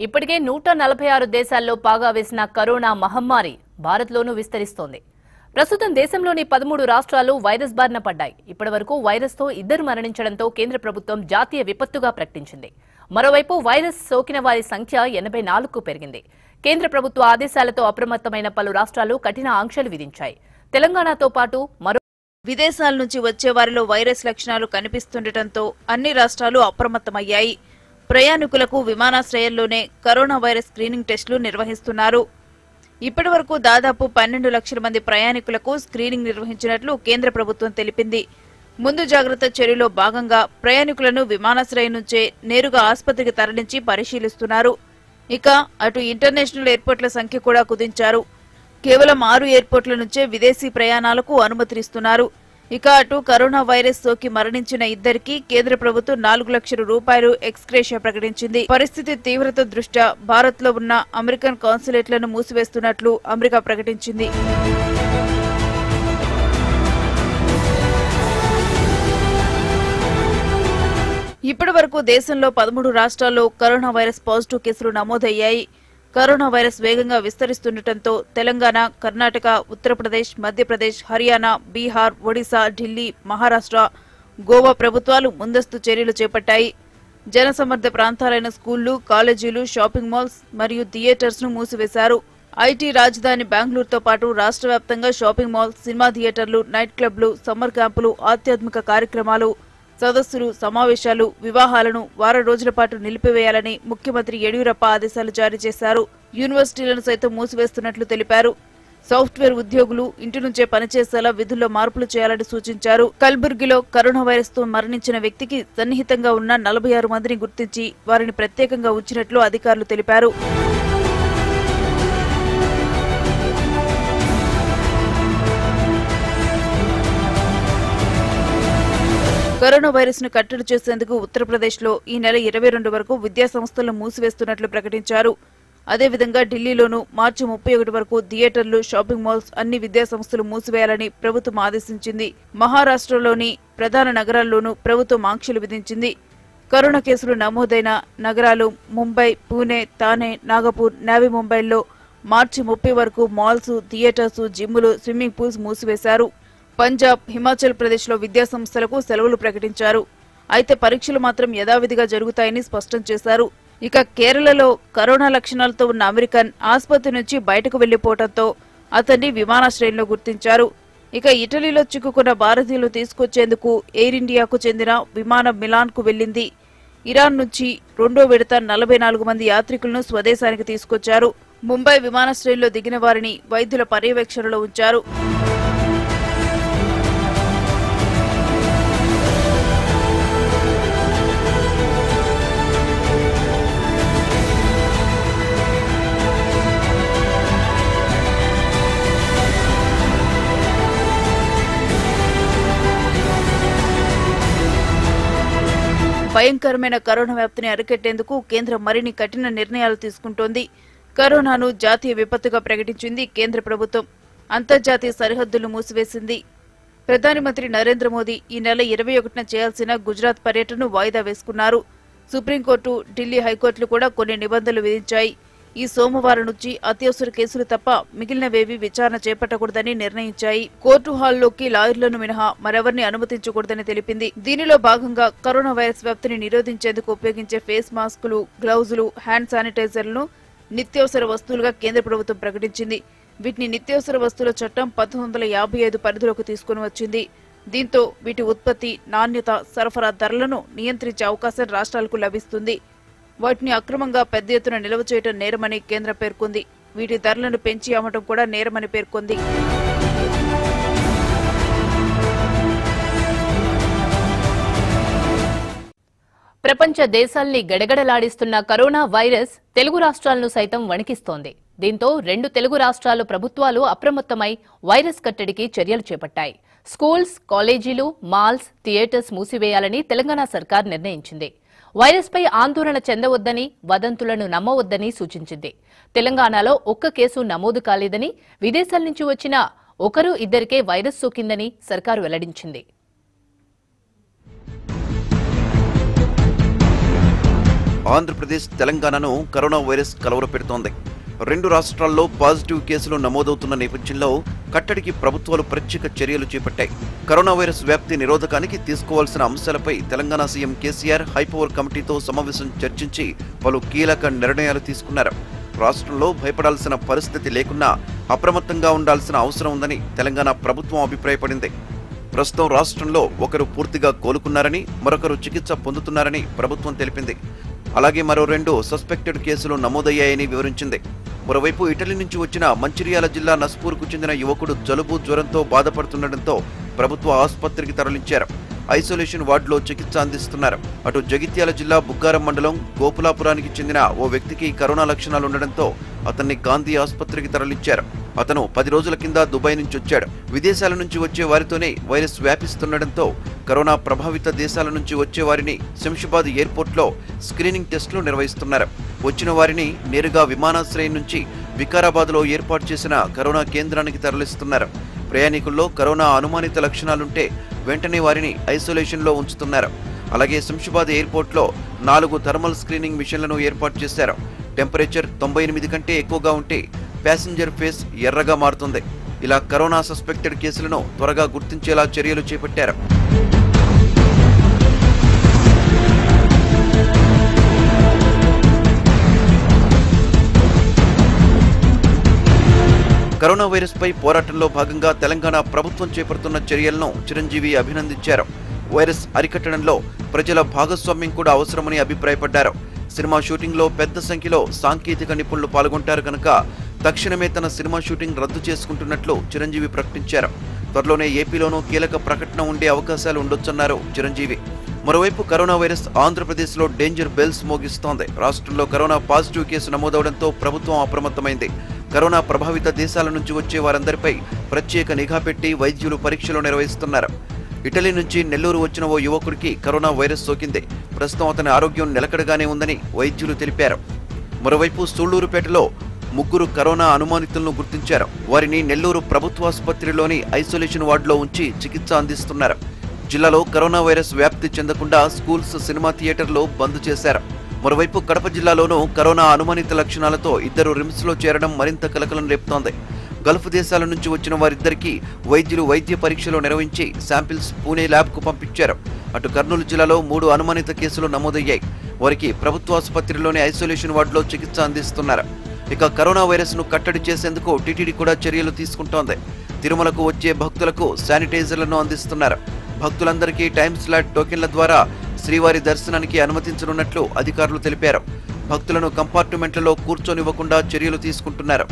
ఇప్పటికే నూట నలభై ఆరు దేశాల్లో పాగా వేసిన కరోనా మహమ్మారి భారత్లోనూ విస్తరిస్తోంది. ప్రస్తుతం దేశంలోని పదమూడు రాష్ట్రాలు వైరస్ బారిన పడ్డాయి. ఇప్పటివరకు వైరస్తో ఇద్దరు మరణించడంతో కేంద్ర ప్రభుత్వం జాతీయ విపత్తుగా ప్రకటించింది. మరోవైపు వైరస్ సోకిన వారి సంఖ్య ఎనభై నాలుగుకు పెరిగింది. కేంద్ర ప్రభుత్వ ఆదేశాలతో అప్రమత్తమైన పలు రాష్ట్రాలు కఠిన ఆంక్షలు విధించాయి. తెలంగాణతో పాటు మరో విదేశాల నుంచి వచ్చే వారిలో వైరస్ లక్షణాలు కనిపిస్తుండటంతో అన్ని రాష్ట్రాలు అప్రమత్తమయ్యాయి. ప్రయాణికులకు విమానాశ్రయంలోనే కరోనా వైరస్ స్క్రీనింగ్ టెస్టులు నిర్వహిస్తున్నారు. ఇప్పటి వరకు దాదాపు పన్నెండు లక్షల మంది ప్రయాణికులకు స్క్రీనింగ్ నిర్వహించినట్లు కేంద్ర ప్రభుత్వం తెలిపింది. ముందు జాగ్రత్త చర్యలో భాగంగా ప్రయాణికులను విమానాశ్రయం నుంచే నేరుగా ఆసుపత్రికి తరలించి పరిశీలిస్తున్నారు. ఇక అటు ఇంటర్నేషనల్ ఎయిర్పోర్ట్ల సంఖ్య కూడా కుదించారు. కేవలం ఆరు ఎయిర్పోర్ట్ల నుంచే విదేశీ ప్రయాణాలకు అనుమతినిస్తున్నారు. ఇక అటు కరోనా వైరస్ సోకి మరణించిన ఇద్దరికి కేంద్ర ప్రభుత్వం నాలుగు లక్షల రూపాయలు ఎక్స్క్రేషియా ప్రకటించింది. పరిస్థితి తీవ్రత దృష్ట్యా భారత్లో ఉన్న అమెరికన్ కాన్సులేట్లను మూసివేస్తున్నట్లు అమెరికా ప్రకటించింది. ఇప్పటి వరకు దేశంలో పదమూడు రాష్ట్రాల్లో కరోనా వైరస్ పాజిటివ్ కేసులు నమోదయ్యాయి. కరోనా వైరస్ వేగంగా విస్తరిస్తుండటంతో తెలంగాణ కర్ణాటక ఉత్తరప్రదేశ్ మధ్యప్రదేశ్ హర్యానా బీహార్ ఒడిశా ఢిల్లీ మహారాష్ట్ర గోవా ప్రభుత్వాలు ముందస్తు చర్యలు చేపట్టాయి. జనసమర్థ ప్రాంతాలైన స్కూళ్ళు కాలేజీలు షాపింగ్ మాల్స్ మరియు థియేటర్స్ను మూసివేశారు. ఐటీ రాజధాని బెంగళూరుతో పాటు రాష్ట్ర వ్యాప్తంగా షాపింగ్ మాల్స్ సినిమా థియేటర్లు నైట్ క్లబ్లు సమ్మర్ క్యాంపులు ఆధ్యాత్మిక కార్యక్రమాలు సదస్సులు సమావేశాలు వివాహాలను వారం రోజుల పాటు నిలిపివేయాలని ముఖ్యమంత్రి యడియూరప్ప ఆదేశాలు జారీ చేశారు. యూనివర్సిటీలను సైతం మూసివేస్తున్నట్లు తెలిపారు. సాఫ్ట్వేర్ ఉద్యోగులు ఇంటి నుంచే పనిచేసేలా విధుల్లో మార్పులు చేయాలని సూచించారు. కల్బుర్గిలో కరోనా వైరస్తో మరణించిన వ్యక్తికి సన్నిహితంగా ఉన్న నలభై ఆరు మందిని గుర్తించి వారిని ప్రత్యేకంగా ఉంచినట్లు అధికారులు తెలిపారు. కరోనా వైరస్ను కట్టడి చేసేందుకు ఉత్తరప్రదేశ్లో ఈ నెల ఇరవై రెండు వరకు విద్యా సంస్థలను మూసివేస్తున్నట్లు ప్రకటించారు. అదేవిధంగా ఢిల్లీలోనూ మార్చి ముప్పై ఒకటి వరకు థియేటర్లు షాపింగ్ మాల్స్ అన్ని విద్యా సంస్థలు మూసివేయాలని ప్రభుత్వం ఆదేశించింది. మహారాష్ట్రలోని ప్రధాన నగరాల్లోనూ ప్రభుత్వం ఆంక్షలు విధించింది. కరోనా కేసులు నమోదైన నగరాలు ముంబై పూణే తానే నాగపూర్ నావీ ముంబైల్లో మార్చి ముప్పై వరకు మాల్స్ థియేటర్స్ జిమ్లు స్విమ్మింగ్ పూల్స్ మూసివేశారు. పంజాబ్ హిమాచల్ ప్రదేశ్లో విద్యాసంస్థలకు సెలవులు ప్రకటించారు. అయితే పరీక్షలు మాత్రం యథావిధిగా జరుగుతాయని స్పష్టం చేశారు. ఇక కేరళలో కరోనా లక్షణాలతో ఉన్న అమెరికన్ ఆసుపత్రి నుంచి బయటకు వెళ్ళిపోవడంతో అతన్ని విమానాశ్రయంలో గుర్తించారు. ఇక ఇటలీలో చిక్కుకున్న భారతీయులు తీసుకొచ్చేందుకు ఎయిర్ ఇండియాకు చెందిన విమానం మిలాన్కు వెళ్ళింది ఇరాన్ నుంచి రెండో విడత నలభై నాలుగు మంది యాత్రికులను స్వదేశానికి తీసుకొచ్చారు. ముంబై విమానాశ్రయంలో దిగిన వారిని వైద్యుల పర్యవేక్షణలో ఉంచారు. భయంకరమైన కరోనా వ్యాప్తిని అరికట్టేందుకు కేంద్రం మరిన్ని కఠిన నిర్ణయాలు తీసుకుంటోంది. కరోనాను జాతీయ విపత్తుగా ప్రకటించింది కేంద్ర ప్రభుత్వం. అంతర్జాతీయ సరిహద్దులు మూసివేసింది. ప్రధాని మంత్రి నరేంద్ర మోదీ ఈ నెల ఇరవై ఒకటిన చేయాల్సిన గుజరాత్ పర్యటనను వాయిదా వేసుకున్నారు. సుప్రీంకోర్టు ఢిల్లీ హైకోర్టులు కూడా కొన్ని నిబంధనలు విధించాయి. ఈ సోమవారం నుంచి అత్యవసర కేసులు తప్ప మిగిలినవేవి విచారణ చేపట్టకూడదని నిర్ణయించాయి. కోర్టు హాల్లోకి లాయర్లను మినహా మరెవరిని అనుమతించకూడదని తెలిపింది. దీనిలో భాగంగా కరోనా వైరస్ వ్యాప్తిని నిరోధించేందుకు ఉపయోగించే ఫేస్ మాస్కులు గ్లౌజులు హ్యాండ్ శానిటైజర్లను నిత్యావసర వస్తువులుగా కేంద్ర ప్రభుత్వం ప్రకటించింది. వీటిని నిత్యావసర వస్తువుల చట్టం పంతొమ్మిది వందల యాభై ఐదు పరిధిలోకి తీసుకుని వచ్చింది. దీంతో వీటి ఉత్పత్తి నాణ్యత సరఫరా ధరలను నియంత్రించే అవకాశం రాష్ట్రాలకు లభిస్తుంది. వాటిని అక్రమంగా పెద్ద ఎత్తున నిల్వ చేయడం నేరమని కేంద్రం పేర్కొంది. వీటి ధరలను పెంచి అమ్మటం కూడా నేరమని పేర్కొంది. ప్రపంచ దేశాల్ని గడగడలాడిస్తున్న కరోనా వైరస్ తెలుగు రాష్ట్రాలను సైతం వణికిస్తోంది. దీంతో రెండు తెలుగు రాష్ట్రాల ప్రభుత్వాలు అప్రమత్తమై వైరస్ కట్టడికి చర్యలు చేపట్టాయి. స్కూల్స్ కాలేజీలు మాల్స్ థియేటర్స్ మూసివేయాలని తెలంగాణ సర్కార్ నిర్ణయించింది. వైరస్పై ఆందోళన చెందవద్దని వదంతులను నమ్మవద్దని సూచించింది. తెలంగాణలో ఒక్క కేసు నమోదు కాలేదని విదేశాల నుంచి వచ్చిన ఒకరు ఇద్దరికే వైరస్ సోకిందని సర్కారు వెల్లడించింది. ఆంధ్రప్రదేశ్ తెలంగాణను కరోనా వైరస్ కలవరపెడుతోంది. రెండు రాష్ట్రాల్లో పాజిటివ్ కేసులు నమోదవుతున్న నేపథ్యంలో కట్టడికి ప్రభుత్వాలు ప్రత్యేక చర్యలు చేపట్టాయి. కరోనా వైరస్ వ్యాప్తి నిరోధకానికి తీసుకోవాల్సిన అంశాలపై Telangana CM KCR high power కమిటీతో సమావేశం చర్చించి పలు కీలక నిర్ణయాలు తీసుకున్నారు. రాష్ట్రంలో భయపడాల్సిన పరిస్థితి లేకున్నా అప్రమత్తంగా ఉండాల్సిన అవసరం ఉందని తెలంగాణ ప్రభుత్వం అభిప్రాయపడింది. ప్రస్తుతం రాష్ట్రంలో ఒకరు పూర్తిగా కోలుకున్నారని మరొకరు చికిత్స పొందుతున్నారని ప్రభుత్వం తెలిపింది. అలాగే మరో రెండు సస్పెక్టెడ్ కేసులు నమోదయ్యాయని వివరించింది. మరోవైపు ఇటలీ నుంచి వచ్చిన మంచిర్యాల జిల్లా నస్పూర్కు చెందిన యువకుడు జలుబు జ్వరంతో బాధపడుతుండటంతో ప్రభుత్వ ఆసుపత్రికి తరలించారు. ఐసోలేషన్ వార్డులో చికిత్స అందిస్తున్నారు. అటు జగిత్యాల జిల్లా బుగ్గారం మండలం గోపులాపురానికి చెందిన ఓ వ్యక్తికి కరోనా లక్షణాలు ఉండడంతో అతన్ని గాంధీ ఆసుపత్రికి తరలించారు. అతను పది రోజుల కింద దుబాయ్ నుంచి వచ్చాడు. విదేశాల నుంచి వచ్చే వారితోనే వైరస్ వ్యాపిస్తుండటంతో కరోనా ప్రభావిత దేశాల నుంచి వచ్చే వారిని శంషాబాద్ ఎయిర్పోర్ట్లో స్క్రీనింగ్ టెస్టులు నిర్వహిస్తున్నారు. వచ్చిన వారిని నేరుగా విమానాశ్రయం నుంచి వికారాబాద్లో ఏర్పాటు చేసిన కరోనా కేంద్రానికి తరలిస్తున్నారు. ప్రయాణికుల్లో కరోనా అనుమానిత లక్షణాలుంటే వెంటనే వారిని ఐసోలేషన్లో ఉంచుతున్నారు. అలాగే శంషాబాద్ ఎయిర్పోర్ట్లో నాలుగు థర్మల్ స్క్రీనింగ్ మిషన్లను ఏర్పాటు చేశారు. టెంపరేచర్ తొంభై ఎనిమిది కంటే ఎక్కువగా ఉంటే ప్యాసింజర్ ఫేస్ ఎర్రగా మారుతుంది. ఇలా కరోనా సస్పెక్టెడ్ కేసులను త్వరగా గుర్తించేలా చర్యలు చేపట్టారు. కరోనా వైరస్పై పోరాటంలో భాగంగా తెలంగాణ ప్రభుత్వం చేపడుతున్న చర్యలను చిరంజీవి అభినందించారు. వైరస్ అరికట్టడంలో ప్రజల భాగస్వామ్యం కూడా అవసరమని అభిప్రాయపడ్డారు. సినిమా షూటింగ్లో పెద్ద సంఖ్యలో సాంకేతిక నిపుణులు పాల్గొంటారు కనుక తక్షణమే తన సినిమా షూటింగ్ రద్దు చేసుకుంటున్నట్లు చిరంజీవి ప్రకటించారు. త్వరలోనే ఏపీలోనూ కీలక ప్రకటన ఉండే అవకాశాలు ఉండొచ్చన్నారు చిరంజీవి. మరోవైపు కరోనా వైరస్ ఆంధ్రప్రదేశ్లో డేంజర్ బెల్స్ మోగిస్తోంది. రాష్ట్రంలో కరోనా పాజిటివ్ కేసు నమోదవడంతో ప్రభుత్వం అప్రమత్తమైంది. కరోనా ప్రభావిత దేశాల నుంచి వచ్చే వారందరిపై ప్రత్యేక నిఘా పెట్టి వైద్యులు పరీక్షలు నిర్వహిస్తున్నారు. ఇటలీ నుంచి నెల్లూరు వచ్చిన ఓ యువకుడికి కరోనా వైరస్ సోకింది. ప్రస్తుతం అతని ఆరోగ్యం నిలకడగానే ఉందని వైద్యులు తెలిపారు. మరోవైపు సూళ్ళూరుపేటలో ముగ్గురు కరోనా అనుమానితులను గుర్తించారు. వారిని నెల్లూరు ప్రభుత్వాసుపత్రిలోని ఐసోలేషన్ వార్డులో ఉంచి చికిత్స అందిస్తున్నారు. జిల్లాలో కరోనా వైరస్ వ్యాప్తి చెందకుండా స్కూల్స్ సినిమా థియేటర్లు బంద్ చేశారు. మరోవైపు కడప జిల్లాలోనూ కరోనా అనుమానిత లక్షణాలతో ఇద్దరు రిమ్స్లో చేరడం మరింత కలకలం రేపుతోంది. గల్ఫ్ దేశాల నుంచి వచ్చిన వారిద్దరికీ వైద్యులు వైద్య పరీక్షలు నిర్వహించి శాంపిల్స్ పూణే ల్యాబ్కు పంపించారు. అటు కర్నూలు జిల్లాలో మూడు అనుమానిత కేసులు నమోదయ్యాయి. వారికి ప్రభుత్వ ఆసుపత్రిలోని ఐసోలేషన్ వార్డులో చికిత్స అందిస్తున్నారు. ఇక కరోనా వైరస్ను కట్టడి చేసేందుకు టీటీడీ కూడా చర్యలు తీసుకుంటోంది. తిరుమలకు వచ్చే భక్తులకు శానిటైజర్లను అందిస్తున్నారు. భక్తులందరికీ టైమ్ స్లాట్ టోకెన్ల ద్వారా శ్రీవారి దర్శనానికి అనుమతించనున్నట్లు అధికారులు తెలిపారు. భక్తులను కంపార్ట్మెంట్లలో కూర్చొనివ్వకుండా చర్యలు తీసుకుంటున్నారు.